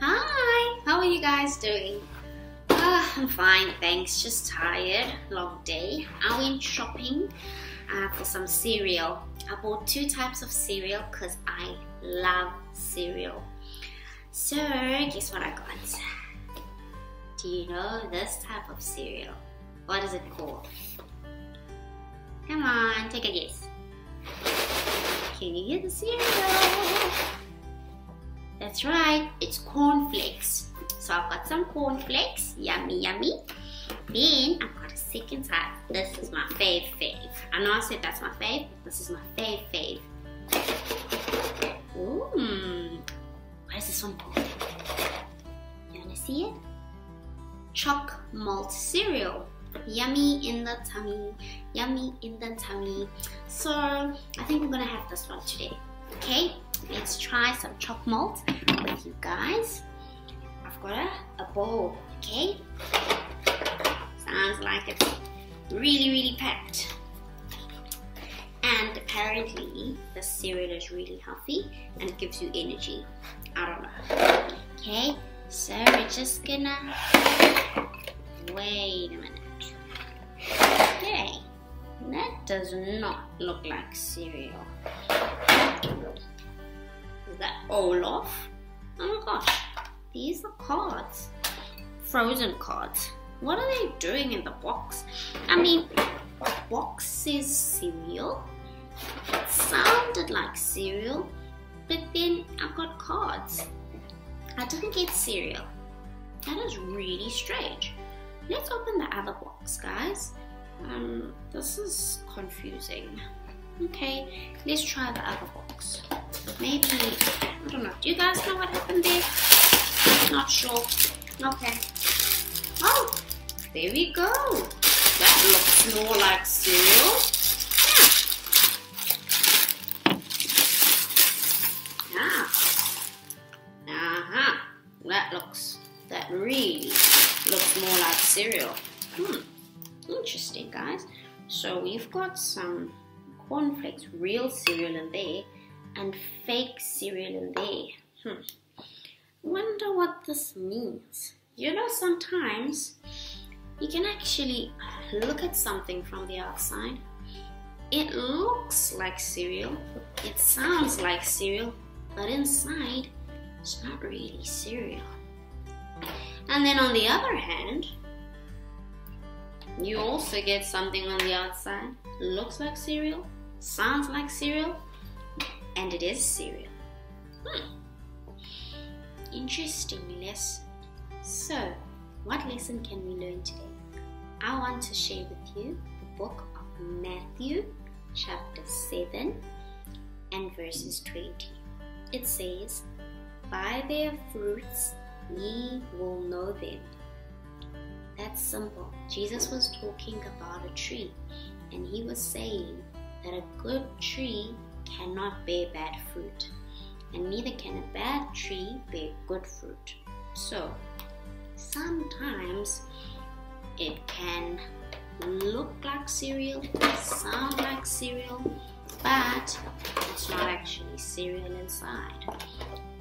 Hi, how are you guys doing? Uh, I'm fine, thanks. Just tired, long day. I went shopping uh, for some cereal. I bought two types of cereal because I love cereal. So, guess what I got? Do you know this type of cereal? What is it called? Come on, take a guess. Can you hear the cereal? That's right, it's cornflakes. So I've got some cornflakes, yummy, yummy. Then I've got a second type. This is my fave fave. I know I said that's my fave. This is my fave fave. Ooh, what is this one called? You wanna see it? Choc malt cereal. Yummy in the tummy, yummy in the tummy. So I think we're gonna have this one today. Okay, let's try some choc malt with you guys. I've got a, a bowl, okay? Sounds like it's really, really packed. And apparently the cereal is really healthy and gives you energy. I don't know. Okay, so we're just gonna wait a minute. Okay, that does not look like cereal. Is that Olaf? Oh my gosh, these are cards. Frozen cards. What are they doing in the box? I mean, the box says cereal. It sounded like cereal, but then I've got cards. I didn't get cereal. That is really strange. Let's open the other box, guys. Um, this is confusing. Okay, let's try the other box. Maybe, I don't know. Do you guys know what happened there? Not sure. Okay. Oh, there we go. That looks more like cereal. Yeah. Yeah. Uh-huh. That looks, that really looks more like cereal. Hmm. Interesting, guys. So we've got some cornflakes, real cereal in there, and fake cereal in there. Hmm. Wonder what this means. You know, sometimes you can actually look at something from the outside. It looks like cereal, it sounds like cereal, but inside it's not really cereal. And then on the other hand, you also get something on the outside, looks like cereal, sounds like cereal, and it is cereal. Hmm. Interesting lesson. So, what lesson can we learn today? I want to share with you the book of Matthew, chapter 7 and verses 20. It says, By their fruits ye will know them. That's simple. Jesus was talking about a tree, and he was saying that a good tree cannot bear bad fruit, and neither can a bad tree bear good fruit. So, sometimes it can look like cereal, sound like cereal, but it's not actually cereal inside.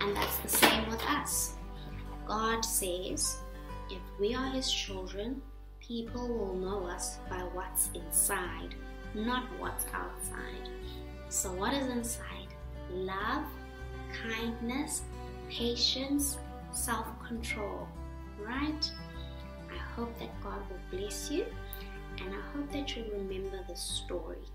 And that's the same with us. God says, if we are His children, people will know us by what's inside, not what's outside. So, what is inside? Love, kindness, patience, self control, right? I hope that God will bless you and I hope that you remember the story